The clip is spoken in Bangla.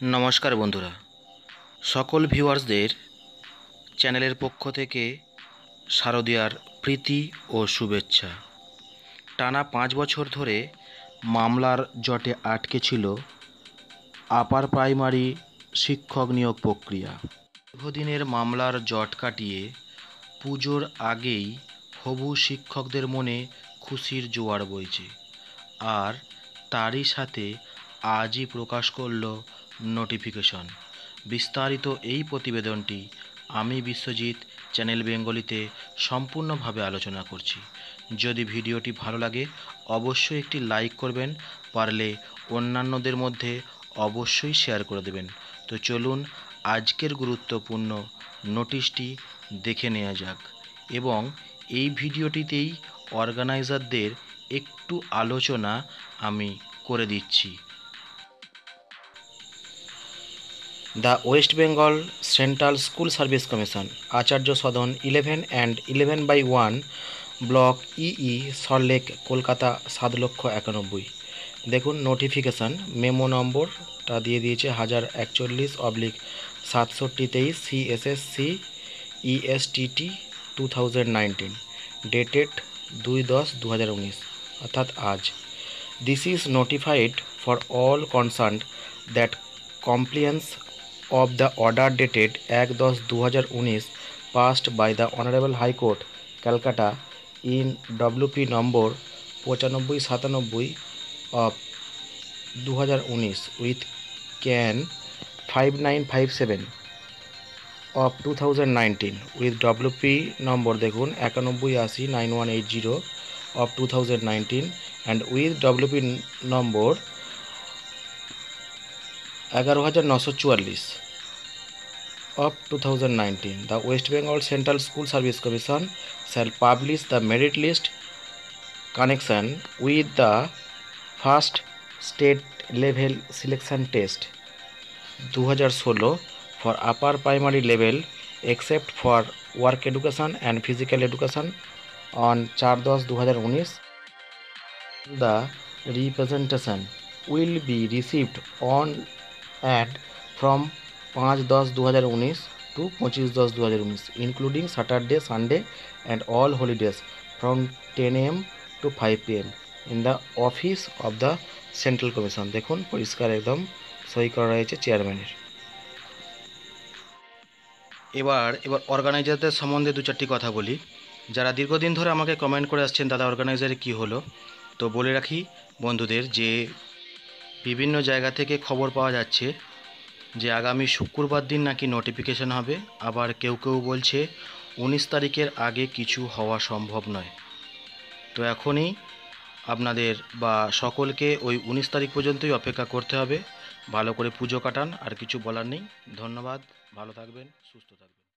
নমস্কার বন্ধুরা। সকল ভিউয়ার্সদের চ্যানেলের পক্ষ থেকে শারদীয়ার প্রীতি ও শুভেচ্ছা। টানা পাঁচ বছর ধরে মামলার জটে আটকে ছিল আপার প্রাইমারি শিক্ষক নিয়োগ প্রক্রিয়া। দীর্ঘদিনের মামলার জট কাটিয়ে পুজোর আগেই হবু শিক্ষকদের মনে খুশির জোয়ার বইছে। আর তারই সাথে আজই প্রকাশ করল নোটিফিকেশন বিস্তারিত এই প্রতিবেদনটি আমি বিশ্বজিৎ চ্যানেল বেঙ্গলিতে সম্পূর্ণভাবে আলোচনা করছি। যদি ভিডিওটি ভালো লাগে, অবশ্যই একটি লাইক করবেন, পারলে অন্যান্যদের মধ্যে অবশ্যই শেয়ার করে দেবেন। তো চলুন, আজকের গুরুত্বপূর্ণ নোটিশটি দেখে নেওয়া যাক এবং এই ভিডিওটিতেই অর্গানাইজারদের একটু আলোচনা আমি করে দিচ্ছি। The West Bengal Central School Service Commission, Acharya Sadan eleven and eleven by one, block EE Salt Lake Kolkata, সাত লক্ষ একানব্বই। দেখুন নোটিফিকেশান, মেমো নম্বরটা দিয়ে দিয়েছে হাজার একচল্লিশ অবলিক সাতষট্টি তেইশ CSSC ESTT two thousand nineteen dated দুই দশ দু হাজার উনিশ। অর্থাৎ আজ। This is notified for all concern that compliance of the order dated এক দশ দু হাজার উনিশ passed by the honourable high court Calcutta in WP number পঁচানব্বই সাতানব্বই অফ দু হাজার উনিশ with CAN five nine five seven of two thousand nineteen with WP number এগারো হাজার নশো চুয়াল্লিশ। Of two thousand the West Bengal Central School Service Commission shall publish the merit list connection with the first state level selection test দু হাজার ষোলো for upper primary level except for work education and physical education on চার দশ দু হাজার উনিশ the representation will be received on and from পাঁচ দশ দু হাজার উনিশ টু পঁচিশ দশ দু হাজার উনিশ, including Saturday, Sunday and all holidays from ten M to five P M in the office of the Central Commission. দেখুন, পরিষ্কার একদম সই করা রয়েছে চেয়ারম্যানের। এবার এবার অর্গানাইজারদের সম্বন্ধে দু চারটি কথা বলি। যারা দীর্ঘদিন ধরে আমাকে কমেন্ট করে আসছেন, দাদা অর্গানাইজারে কি হলো? তো বলে রাখি বন্ধুদের যে বিভিন্ন জায়গা থেকে খবর পাওয়া যাচ্ছে যে আগামী শুক্রবার দিন নাকি নোটিফিকেশন হবে। আবার কেউ কেউ বলছে উনিশ তারিখের আগে কিছু হওয়া সম্ভব নয়। তো এখনই আপনাদের বা সকলকে ওই উনিশ তারিখ পর্যন্তই অপেক্ষা করতে হবে। ভালো করে পুজো কাটান, আর কিছু বলার নেই। ধন্যবাদ, ভালো থাকবেন, সুস্থ থাকবেন।